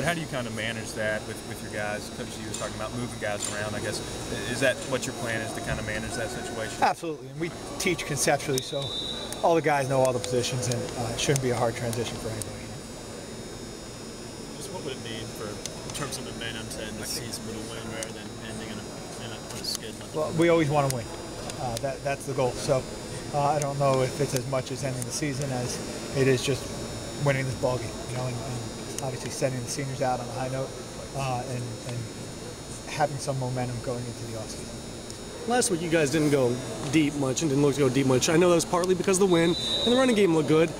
But how do you kind of manage that with, with your guys? Coach you was talking about moving guys around. I guess is that what your plan is to kind of manage that situation? Absolutely, and we teach conceptually, so all the guys know all the positions, and uh, it shouldn't be a hard transition for anybody. Just what would it mean for in terms of momentum to end the season with a win rather than ending in a, in a, on a skid? Well, we always want to win. Uh, that, that's the goal. So uh, I don't know if it's as much as ending the season as it is just winning this ball game. You know, and, and obviously sending the seniors out on a high note uh, and, and having some momentum going into the offseason. Last week, you guys didn't go deep much and didn't look to go deep much. I know that was partly because of the win and the running game looked good.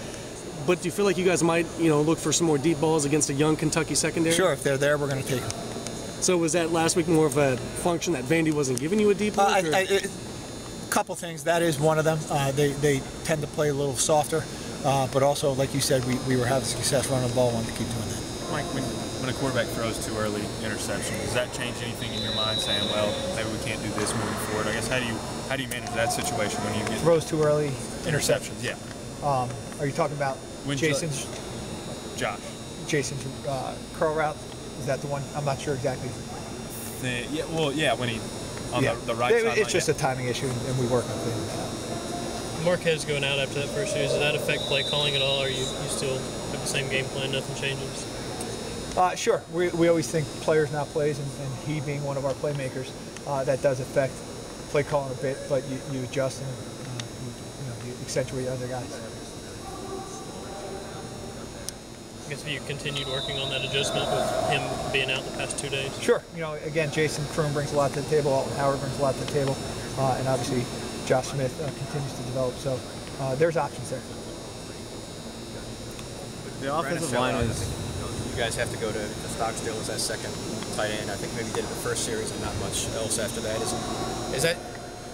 But do you feel like you guys might, you know, look for some more deep balls against a young Kentucky secondary? Sure, if they're there, we're going to take them. So was that last week more of a function that Vandy wasn't giving you a deep look? Uh, a couple things. That is one of them. Uh, they, they tend to play a little softer. Uh, but also, like you said, we, we were having success running the ball. Wanted to keep doing that. Mike, when, when a quarterback throws too early interception, does that change anything in your mind? Saying, well, maybe we can't do this moving forward. I guess how do you how do you manage that situation when you get throws too early interceptions? Yeah. Um, are you talking about when Jason's? Josh. Jason's uh, curl route. Is that the one? I'm not sure exactly. The, yeah. Well, yeah. When he on yeah. the, the right it, side. It's just yeah. a timing issue, and we work on it. Marquez going out after that first series, does that affect play calling at all, or you, you still have the same game plan, nothing changes? Uh, sure. We, we always think players, not plays, and, and he being one of our playmakers, uh, that does affect play calling a bit, but you, you adjust and uh, you, you, know, you accentuate other guys. I guess have you continued working on that adjustment with him being out the past two days? Sure. You know, again, Jason Croom brings a lot to the table, Howard brings a lot to the table, uh, and obviously Josh Smith uh, continues to develop. So uh, there's options there. The offensive line is. You guys have to go to, to Stockstill as that second tight end. I think maybe did it the first series and not much else after that. Is, is that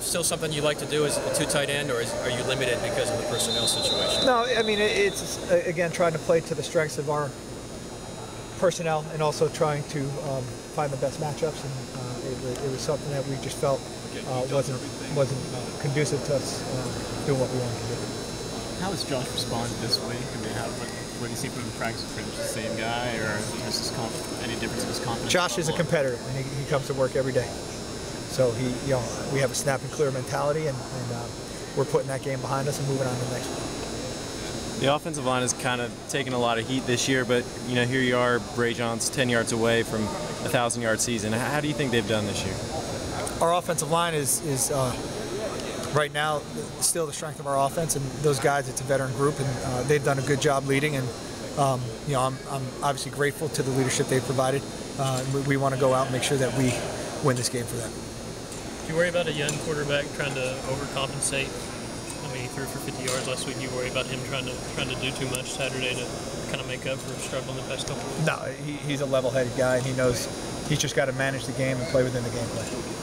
still something you like to do as a two tight end, or is, are you limited because of the personnel situation? No, I mean it's again trying to play to the strengths of our personnel and also trying to um, find the best matchups. And uh, it, it, was something that we just felt uh, wasn't wasn't uh, conducive to us uh, doing what we wanted to do. How has Josh responded this week? I mean, how, what, what do you see from him in practice? Pretty much the same guy, or has his any difference in his confidence? Josh is a competitor, and he, he, comes to work every day. So he, you know, we have a snap and clear mentality, and, and uh, we're putting that game behind us and moving on to the next one. The offensive line has kind of taken a lot of heat this year, but you know here you are, Rajion's 10 yards away from a thousand yard season. How do you think they've done this year? our offensive line is is uh, right now still the strength of our offense, and those guys, it's a veteran group, and uh, they've done a good job leading. And um, you know, I'm, I'm obviously grateful to the leadership they've provided. Uh, we, we want to go out and make sure that we win this game for them. Do you worry about a young quarterback trying to overcompensate? I mean, he threw for 50 yards last week. You worry about him trying to trying to do too much Saturday to kind of make up for struggling the past couple? Weeks? No, he, he's a level-headed guy, and he knows he's just got to manage the game and play within the game plan.